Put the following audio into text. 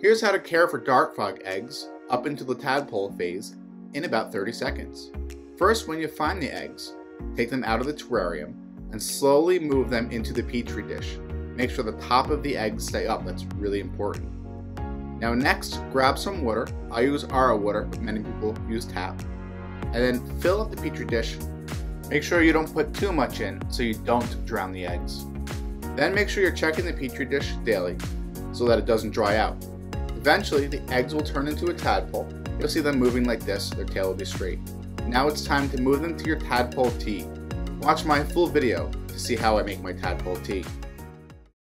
Here's how to care for dart frog eggs up into the tadpole phase in about 30 seconds. First, when you find the eggs, take them out of the terrarium and slowly move them into the petri dish. Make sure the top of the eggs stay up, that's really important. Now next, grab some water. I use RO water, but many people use tap. And then fill up the petri dish. Make sure you don't put too much in so you don't drown the eggs. Then make sure you're checking the petri dish daily so that it doesn't dry out. Eventually, the eggs will turn into a tadpole. You'll see them moving like this, their tail will be straight. Now it's time to move them to your tadpole tea. Watch my full video to see how I make my tadpole tea.